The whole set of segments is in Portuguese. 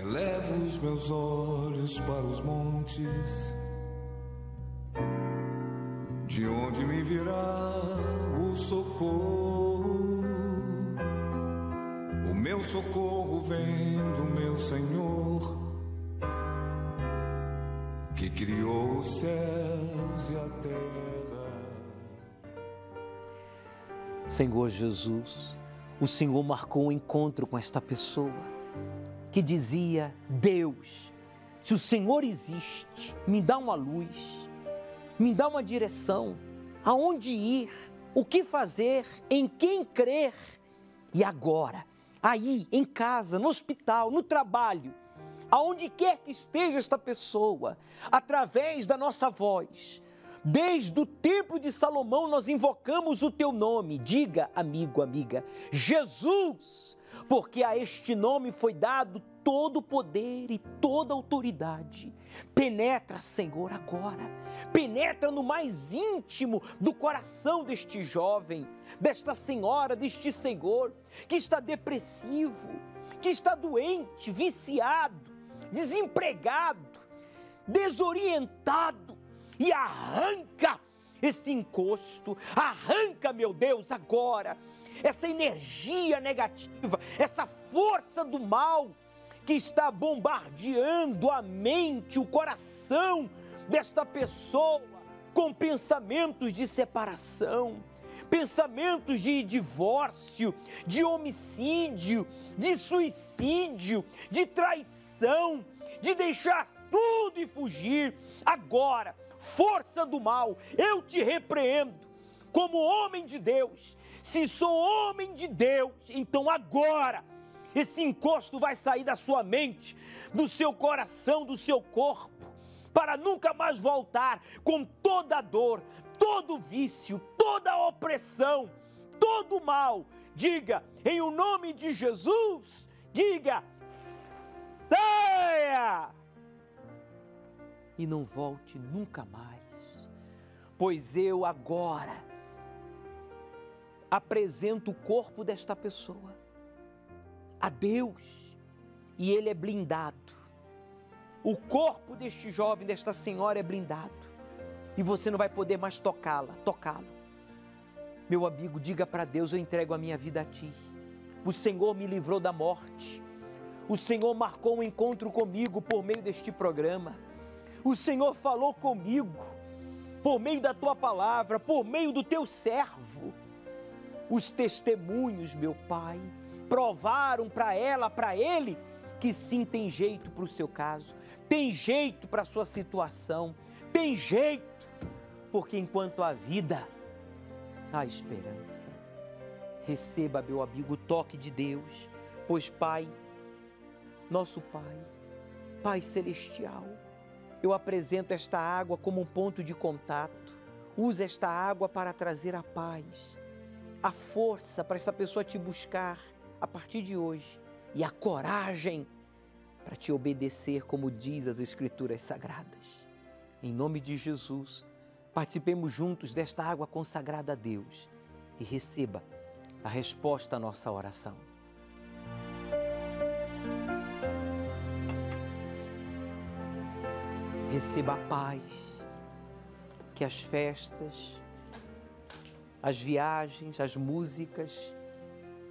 Elevo os meus olhos para os montes, de onde me virá o socorro. O meu socorro vem do meu Senhor, que criou os céus e a terra. Senhor Jesus, o Senhor marcou um encontro com esta pessoa que dizia: Deus, se o Senhor existe, me dá uma luz, me dá uma direção, aonde ir, o que fazer, em quem crer. E agora, aí, em casa, no hospital, no trabalho, aonde quer que esteja esta pessoa, através da nossa voz, Desde o templo de Salomão nós invocamos o teu nome. Diga, amigo, amiga, Jesus, porque a este nome foi dado todo poder e toda autoridade. Penetra, Senhor, agora. Penetra no mais íntimo do coração deste jovem, desta senhora, deste senhor que está depressivo, que está doente, viciado, desempregado, desorientado e arranca esse encosto, arranca, meu Deus, agora essa energia negativa, essa força do mal que está bombardeando a mente, o coração desta pessoa com pensamentos de separação, pensamentos de divórcio, de homicídio, de suicídio, de traição, de deixar tudo e fugir. Agora, força do mal, eu te repreendo como homem de Deus. Se sou homem de Deus, então agora esse encosto vai sair da sua mente, do seu coração, do seu corpo, para nunca mais voltar com toda a dor, todo vício, toda a opressão, todo o mal. Diga, em o nome de Jesus, diga, saia! e não volte nunca mais. Pois eu agora apresento o corpo desta pessoa a Deus e ele é blindado. O corpo deste jovem, desta senhora é blindado e você não vai poder mais tocá-la, tocá-lo. Meu amigo, diga para Deus: eu entrego a minha vida a ti. O Senhor me livrou da morte. O Senhor marcou um encontro comigo por meio deste programa. O Senhor falou comigo por meio da tua palavra, por meio do teu servo. Os testemunhos, meu Pai, provaram para ela, para ele, que sim tem jeito para o seu caso, tem jeito para a sua situação, tem jeito, porque enquanto há vida, há esperança. Receba, meu amigo, o toque de Deus, pois Pai, nosso Pai, Pai Celestial, eu apresento esta água como um ponto de contato. Use esta água para trazer a paz, a força para essa pessoa te buscar a partir de hoje e a coragem para te obedecer, como diz as Escrituras Sagradas. Em nome de Jesus, participemos juntos desta água consagrada a Deus e receba a resposta à nossa oração. receba a paz, que as festas, as viagens, as músicas,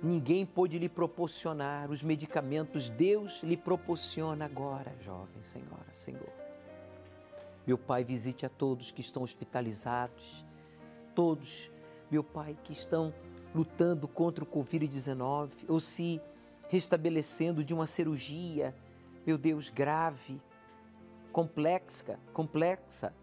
ninguém pôde lhe proporcionar, os medicamentos Deus lhe proporciona agora, jovem senhora, Senhor. Meu Pai, visite a todos que estão hospitalizados, todos, meu Pai, que estão lutando contra o Covid-19 ou se restabelecendo de uma cirurgia, meu Deus, grave complexa, complexa.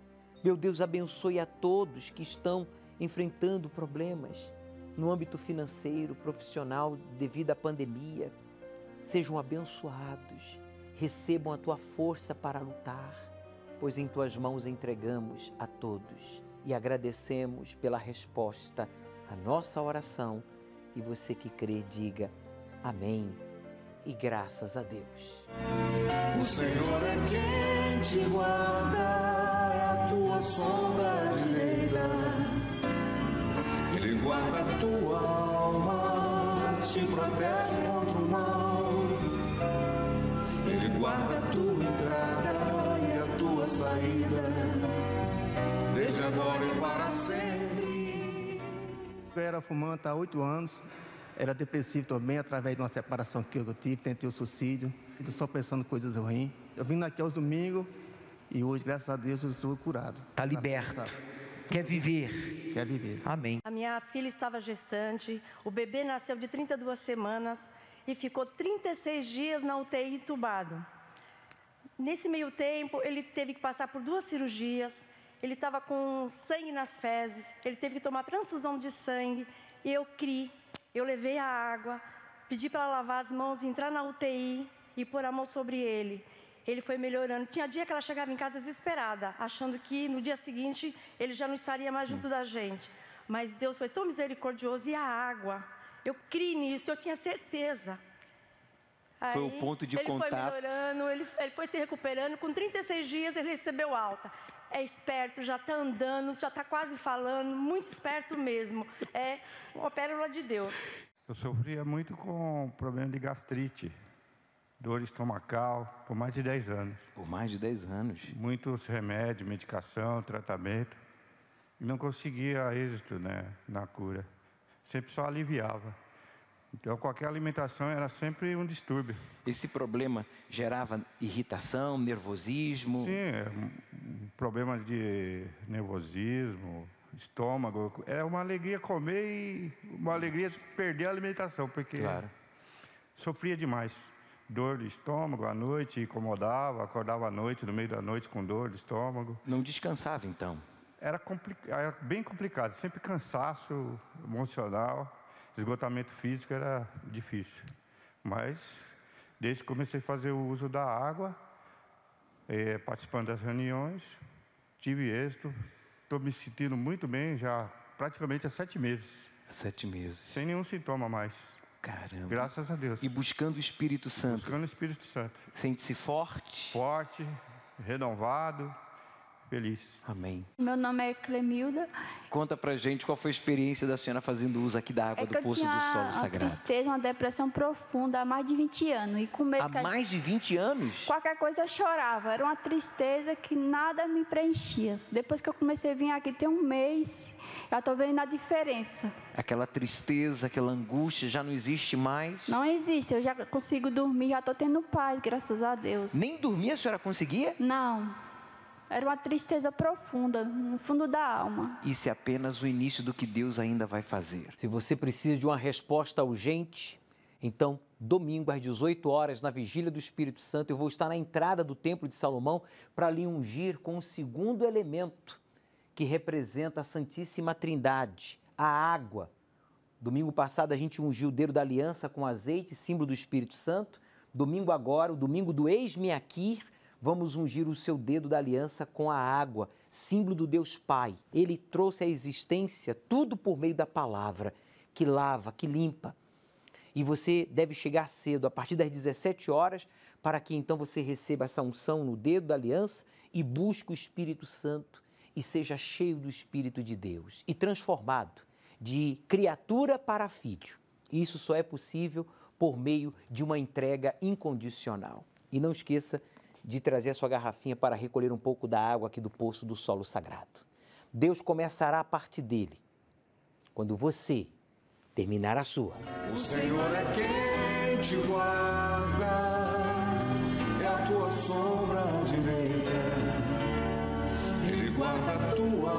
Meu Deus, abençoe a todos que estão enfrentando problemas no âmbito financeiro, profissional, devido à pandemia. Sejam abençoados, recebam a tua força para lutar, pois em tuas mãos entregamos a todos e agradecemos pela resposta à nossa oração. E você que crê, diga amém e graças a Deus. O Senhor é quem te guarda, é a tua sombra direita. Ele guarda a tua alma, te protege contra o mal. Ele guarda guarda a tua entrada e a tua saída, desde agora e para sempre. Eu era fumante há oito anos, era depressivo também, através de uma separação que eu tive, tentei o suicídio, estou só pensando coisas ruins. Eu vim aqui aos domingos e hoje, graças a Deus, eu estou curado. Está liberto. Quer viver. Quer viver. Amém. A minha filha estava gestante, o bebê nasceu de 32 semanas e ficou 36 dias na UTI entubado. Nesse meio tempo, ele teve que passar por duas cirurgias, ele estava com sangue nas fezes, ele teve que tomar transfusão de sangue. E eu criei, eu levei a água, pedi para lavar as mãos, entrar na UTI e pôr a mão sobre ele. Ele foi melhorando. Tinha dia que ela chegava em casa desesperada, achando que no dia seguinte ele já não estaria mais junto da gente. Mas Deus foi tão misericordioso e a água. Eu criei nisso, eu tinha certeza. Foi o ponto de ele contato. Foi melhorando, ele, ele foi se recuperando. Com 36 dias ele recebeu alta. É esperto, já está andando, já está quase falando, muito esperto mesmo. É uma pérola de Deus. Eu sofria muito com problema de gastrite, dor estomacal, por mais de 10 anos. Por mais de 10 anos. Muitos remédios, medicação, tratamento. Não conseguia êxito né, na cura. Sempre só aliviava. Então, qualquer alimentação era sempre um distúrbio. Esse problema gerava irritação, nervosismo? Sim, é um problema de nervosismo, estômago. É uma alegria comer e uma alegria perder a alimentação, porque Claro. sofria demais. Dor de estômago à noite, incomodava, acordava à noite, no meio da noite com dor de estômago. Não descansava então? Era, compli- era bem complicado, sempre cansaço emocional, esgotamento físico era difícil. Mas, desde que comecei a fazer o uso da água, eh, participando das reuniões, tive êxito, estou me sentindo muito bem já praticamente há sete meses, Sete meses. sem nenhum sintoma mais. Caramba. Graças a Deus. E buscando o Espírito Santo. Buscando o Espírito Santo. Sente-se forte? Forte, renovado, feliz. Amém. Meu nome é Clemilda. Conta pra gente qual foi a experiência da senhora fazendo uso aqui da água É do eu Poço tinha do Solo uma Sagrado. tristeza, uma depressão profunda há mais de 20 anos. E com medo Há que a- mais de 20 anos? qualquer coisa eu chorava. Era uma tristeza que nada me preenchia. Depois que eu comecei a vir aqui tem um mês, já estou vendo a diferença. Aquela tristeza, aquela angústia já não existe mais? Não existe, eu já consigo dormir, já estou tendo paz, graças a Deus. Nem dormir a senhora conseguia? Não. Era uma tristeza profunda, no fundo da alma. Isso é apenas o início do que Deus ainda vai fazer. Se você precisa de uma resposta urgente, então, domingo às 18 horas, na Vigília do Espírito Santo, eu vou estar na entrada do Templo de Salomão para lhe ungir com o segundo elemento que representa a Santíssima Trindade, a água. Domingo passado a gente ungiu o dedo da aliança com azeite, símbolo do Espírito Santo. Domingo agora, o domingo do eis-me aqui, vamos ungir o seu dedo da aliança com a água, símbolo do Deus Pai. Ele trouxe à existência tudo por meio da palavra, que lava, que limpa. E você deve chegar cedo, a partir das 17 horas, para que então você receba essa unção no dedo da aliança e busque o Espírito Santo e seja cheio do Espírito de Deus e transformado de criatura para filho. Isso só é possível por meio de uma entrega incondicional. E não esqueça de trazer a sua garrafinha para recolher um pouco da água aqui do poço do solo sagrado. Deus começará a parte dele quando você terminar a sua. O Senhor é quem te guarda, é a tua sombra direita. Ele guarda a tua